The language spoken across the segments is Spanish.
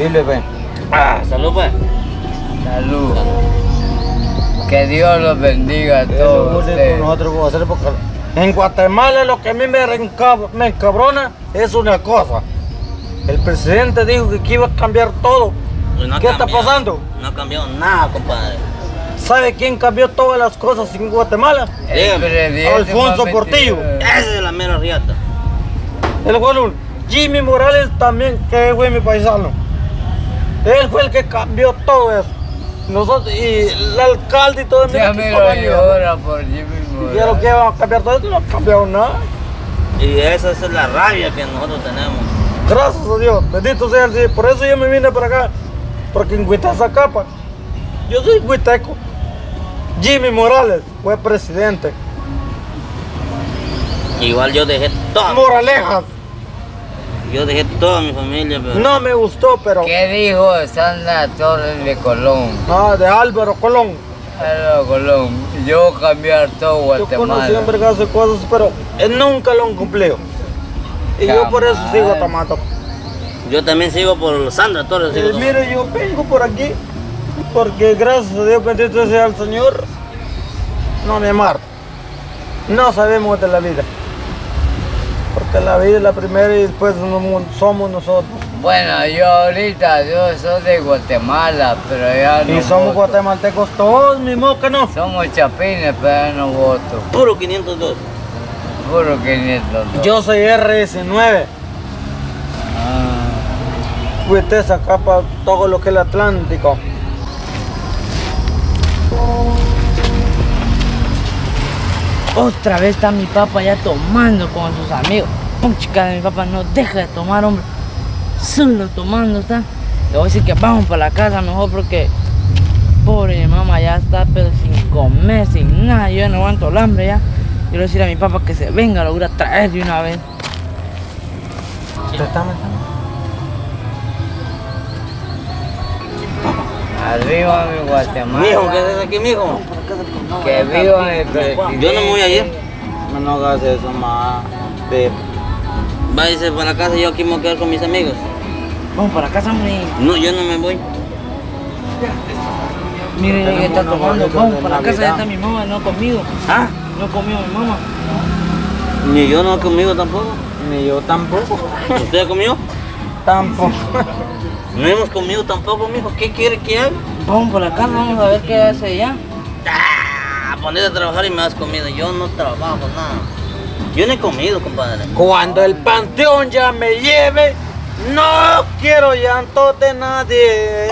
Dile, ve. Ah, salud pues. Salud. Que Dios los bendiga a Es lo todos único que ustedes. nosotros podemos hacer porque en Guatemala lo que a mí me, reencab- me encabrona es una cosa. El presidente dijo que aquí iba a cambiar todo. Pues no ¿Qué está pasando? No ha cambiado nada, compadre. ¿Sabe quién cambió todas las cosas en Guatemala? El Alfonso Portillo. Esa es la mera riata. El bueno, Jimmy Morales también, que fue mi paisano. Él fue el que cambió todo eso. Nosotros, y el alcalde y todo el Ya mundo me lo llora por Jimmy Y a lo Morales. que van a cambiar todo esto, no ha cambiado nada. Y esa, esa es la rabia que nosotros tenemos. Gracias a Dios, bendito sea el Señor. Por eso yo me vine para acá, porque en Huitazacapa, yo soy huiteco. Jimmy Morales fue presidente. Igual yo dejé todo. Moralejas, Yo dejé toda mi familia, pero. no me gustó, pero. ¿Qué dijo Sandra Torres de Colón? Ah, de Álvaro Colón. Álvaro Colón, yo cambiar todo Yo conocí Guatemala. un de cosas, pero él nunca lo han cumplido. Y yo por eso sigo tomando. Yo también sigo por Sandra Torres. sigo Eh, mire, yo vengo por aquí, porque gracias a Dios, bendito sea el Señor, no me amargo. No sabemos de la vida. La vida es la primera y después somos- nosotros. Bueno, yo ahorita, yo soy de Guatemala, pero ya no Y somos voto. guatemaltecos todos, mi moca no. Somos chapines, pero ya no voto. Puro 502. Puro 500. Yo soy RS9. Ah, Fuiste acá para todo lo que es el Atlántico. Otra vez está mi papá ya tomando con sus amigos. Oh, chica, mi papá no deja de tomar, hombre. Solo tomando está. Le voy a decir que vamos para la casa mejor porque pobre mi mamá ya está pero sin comer, sin nada. Yo ya no aguanto el hambre ya. Yo le voy a decir a mi papá que se venga, lo voy a traer de una vez. ¿Usted está metiendo? arriba mi Guatemala. Mijo, ¿qué haces aquí, mijo? Que viva presidente. Yo no me voy a ir. No hagas eso, ma. Váyase para la casa, yo aquí me voy a quedar con mis amigos. Vamos para la casa, hombre. No, yo no me voy. Mire, que está tomando. Vamos para la casa, ya está mi mamá, no conmigo. ¿Ah? No comió mi mamá. Ni yo no conmigo tampoco. Ni yo tampoco. ¿Usted ha comido? Tampoco. No hemos comido tampoco, mijo. ¿Qué quiere que haga? Vamos para la casa, vamos a ver qué hace ya. Ah, ponete a trabajar y me has comido. Yo no trabajo nada. Yo no he comido, compadre. Cuando el panteón ya me lleve, no quiero llanto de nadie.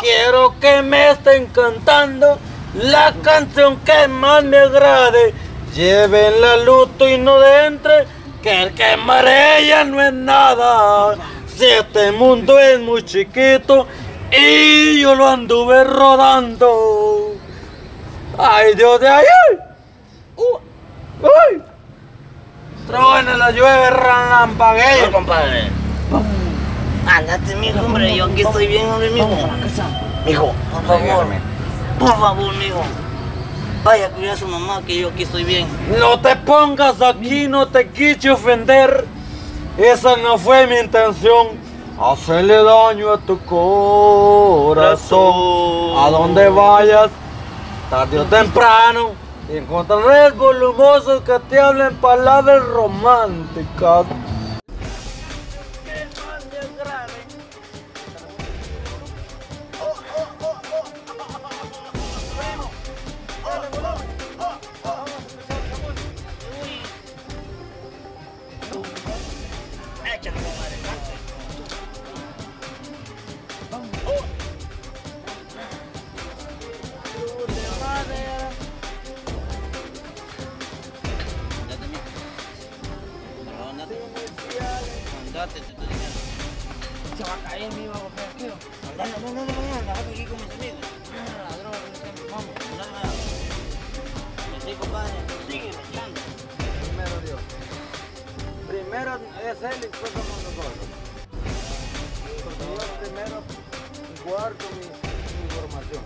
Quiero que me estén cantando la canción que más me agrade. Lleven la luto y no de entre, que el que marea no es nada. Si este mundo es muy chiquito y yo lo anduve rodando. Ay, Dios de ahí. Uh, ¡Ay! Truena la llueve No, relampaguea. compadre. Andate, mijo, hombre. Yo aquí estoy bien, hombre, mijo. Vamos para la casa. Mijo, por favor. Por favor, mijo. Vaya a cuidar a su mamá, que yo aquí estoy bien. No te pongas aquí, no te quise ofender. Esa no fue mi intención. Hacerle daño a tu corazón. A donde vayas, tarde o temprano, encontrarás volumosos que te hablen palabras románticas. Es Él y después somos nosotros. Porque yo primero guardo mi información.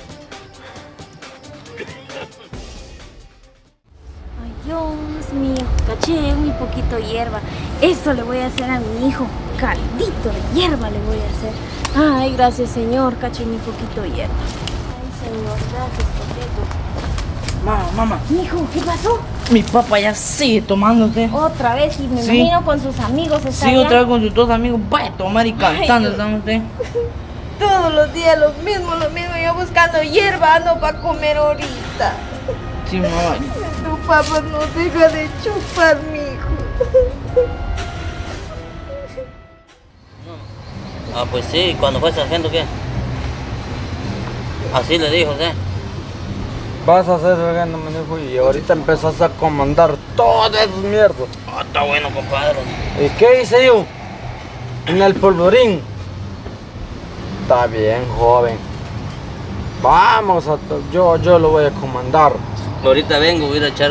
Ay, Dios mío, caché muy poquito hierba. Eso le voy a hacer a mi hijo. caldito de hierba le voy a hacer. Ay, gracias señor, caché mi poquito hierba. Ay, señor, gracias, papito. Mamá, mamá, Hijo, ¿qué pasó? mi papá ya sigue tomando usted. Otra vez, y me Sí. imagino con sus amigos está Sí, allá. otra vez con sus dos amigos, vaya a tomar y cantando, Dios. ¿sabe usted? Todos los días lo mismo, lo mismo. Yo buscando hierba, ando para comer ahorita. Sí, mamá. Tu papá no deja de chupar, mijo. Ah, pues sí, cuando fue sargento, ¿qué? Así le dijo, ¿sí? Vas a ser sargento, me dijo, y ahorita empezás a comandar todas esas mierdas. Ah, está bueno, compadre. ¿Y qué hice yo? En el polvorín. Está bien, joven. Vamos a... Yo, yo lo voy a comandar. Ahorita vengo, voy a echar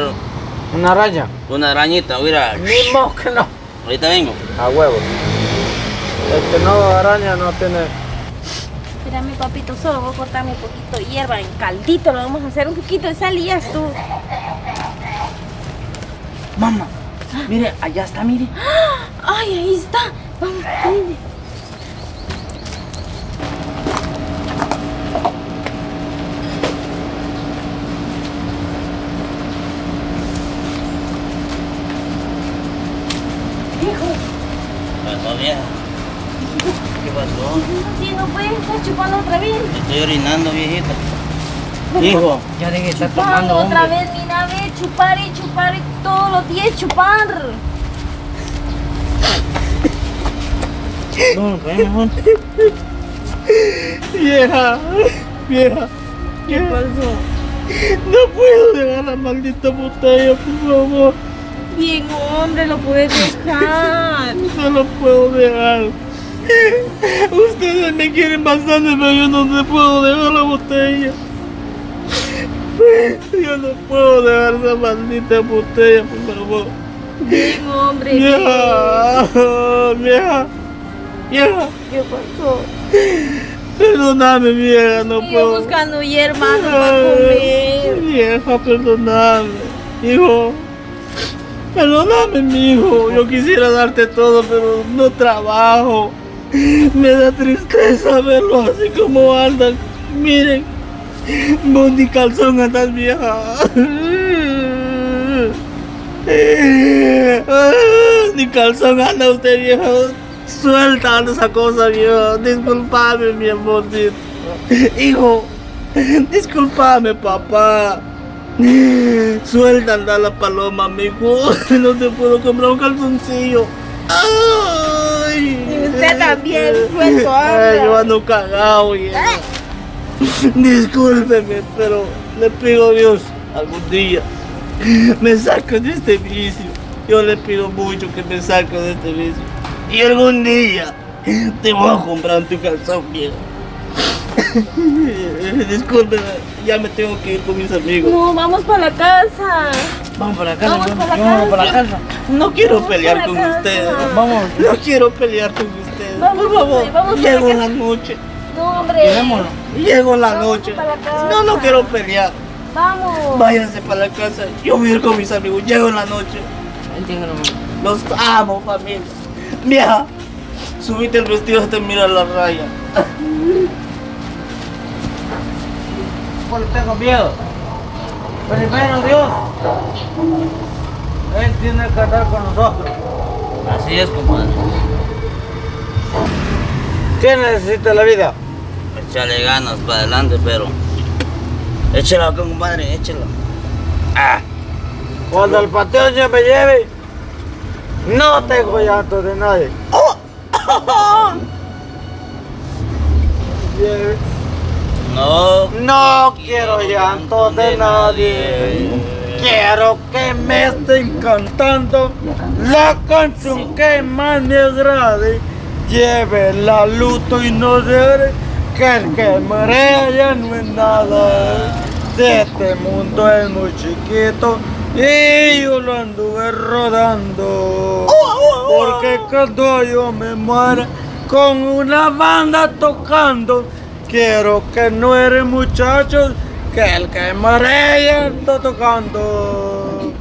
Una raya. una arañita, voy a modo que no. Ahorita vengo. A huevo. El que no araña no tiene... Espérame, papito, solo voy a cortarme un poquito de hierba en caldito. Lo vamos a hacer un poquito de sal y ya es tú. Mamá, mire, allá está, mire. Ay, ahí está. Vamos, mire. Hijo, Pasó, vieja. ¿Qué pasó? sí, no puedes estar chupando otra vez. Estoy orinando, viejita. Hijo. Ya deje de estar Chupando tomando, otra hombre. vez, mira, ve, chupar y chupar y todos los días chupar. No, mejor. Vieja, vieja. ¿Qué pasó? No puedo dejar la maldita botella, por favor. Bien, hombre, lo puedes dejar. No lo puedo dejar. Ustedes me quieren bastante, pero yo no te puedo dejar la botella. Yo no puedo dejar esa maldita botella, por favor. Bien, hombre. Vieja, vieja, vieja, ¿Qué pasó? perdóname, vieja, no Yo puedo. buscando hierba no para comer. Vieja, perdóname, hijo. Perdóname, mi hijo. Yo quisiera darte todo, pero no trabajo. Me da tristeza verlo así como andan. Miren, ni calzón andas vieja. Ni calzón anda usted viejo. Suelta esa cosa viejo. Disculpame mi amorcito. Hijo, disculpame papá. Suelta anda la paloma, amigo. No te puedo comprar un calzoncillo. Ay. Y usted también, suelto, anda. Ay, yo ando cagado, viejo. Discúlpeme, pero le pido a Dios algún día me saque de este vicio. Yo le pido mucho que me saque de este vicio. Y algún día te voy a comprar tu calzón viejo. Discúlpeme, ya me tengo que ir con mis amigos. No, vamos para la casa. Vamos para la casa, Vamos vamos, para la vamos para la casa. casa. No quiero Vamos pelear con casa. ustedes. Vamos. No quiero pelear con ustedes. Vamos, Por favor, hombre, vamos llego la en la casa. noche. No, hombre. Llevémonos. Llego en la Vamos noche. para la casa. No, no quiero pelear. Vamos. Váyanse para la casa. Yo voy a ir con mis amigos. Llego en la noche. Entiendo, mamá. Los amo, familia. Vieja, subite el vestido hasta mirar la raya. No le tengo miedo. Primero Dios. Él tiene que andar con nosotros. Así es, compadre. ¿Qué necesita la vida? Échale ganas para adelante, pero. Échalo, compadre, échalo. Ah, Cuando el pateo ya me lleve, no tengo llanto de nadie. Lleve. No. No quiero llanto de nadie. Quiero que me estén cantando la canción que más me agrade. Lleve la luto y no llore, que el que marea ya no es nada. Este mundo es muy chiquito y yo lo anduve rodando. Porque cuando yo me muera con una banda tocando, Quiero que no eres muchachos, que el que marea está tocando.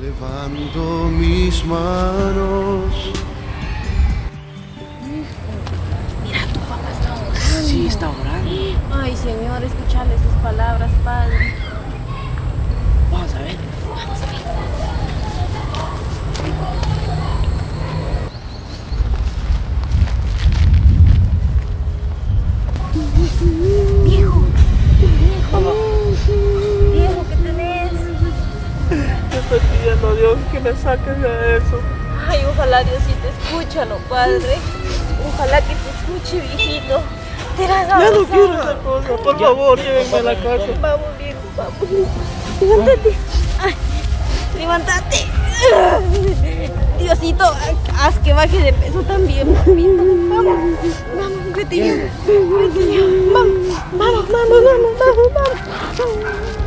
Levanto mis manos. Mira, tu papá está orando. Sí, está orando. Ay, Señor, escuchar sus palabras, Padre. Me saque de eso. Ay, ojalá Diosito escúchalo, Padre. Ojalá que te escuche, viejito. Te vas a Ya no quiero esa cosa. Por favor, llévenme a la casa. Vamos, viejo, vamos. Levántate. Ay, levántate. Diosito, haz que baje de peso también, papito. Vamos, vamos, vete, viejo. Vamos, vamos, vamos, vamos, vamos, vamos.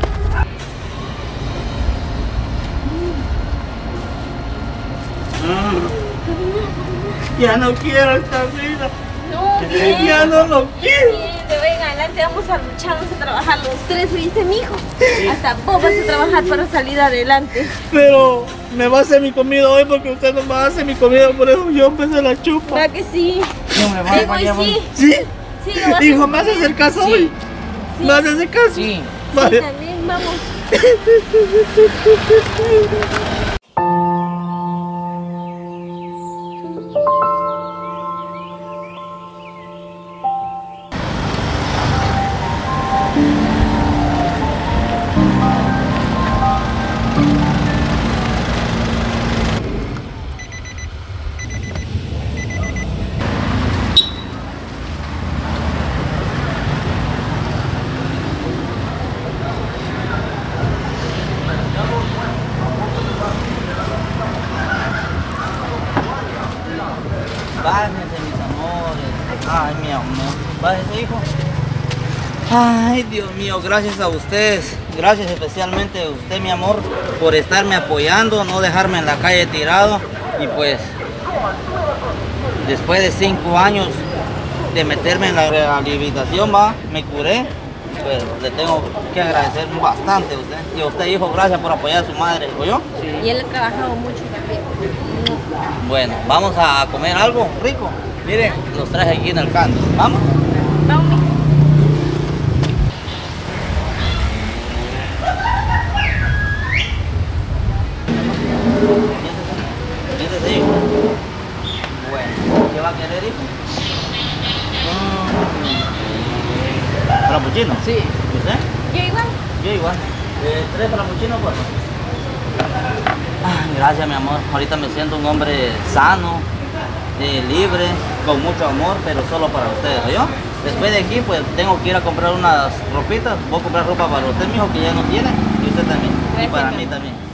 Ya no quiero esta vida. No, Ya no lo quiero. Bien, de hoy en adelante vamos a luchar, vamos a trabajar los tres, ¿viste, mijo? Hasta vos vas a trabajar para salir adelante. Pero me va a hacer mi comida hoy porque usted no me hace mi comida, por eso yo empecé la chupa. ¿Verdad que sí? Sí, hombre, Sí, vamos, voy, sí. ¿Sí? Sí, lo vas a Hijo, ¿me haces el caso Sí. hoy? ¿Me haces el caso? Sí. Sí, también, vamos. Bájense, mis amores. Ay, mi amor. Bájense, hijo. Ay, Dios mío, gracias a ustedes. Gracias especialmente a usted, mi amor, por estarme apoyando, no dejarme en la calle tirado. Y pues, después de cinco años de meterme en la rehabilitación, va, me curé. Pues le tengo que agradecer bastante a usted. Y a usted, hijo, gracias por apoyar a su madre, yo? Y él ha trabajado mucho también. Bueno, vamos a comer algo rico. Miren, los traje aquí en el canto. ¿Vamos? Vamos. Bueno, ¿qué va a querer, hijo? Mm. ¿Frappuccino? Sí. ¿Usted? Yo igual. Yo igual. Eh, ¿Tres frappuccinos, por Ay, gracias, mi amor. Ahorita me siento un hombre sano, eh, libre, con mucho amor, pero solo para ustedes, ¿yo? Después de aquí, pues tengo que ir a comprar unas ropitas. Voy a comprar ropa para usted, mijo, que ya no tiene, y usted también. y para mi mí también.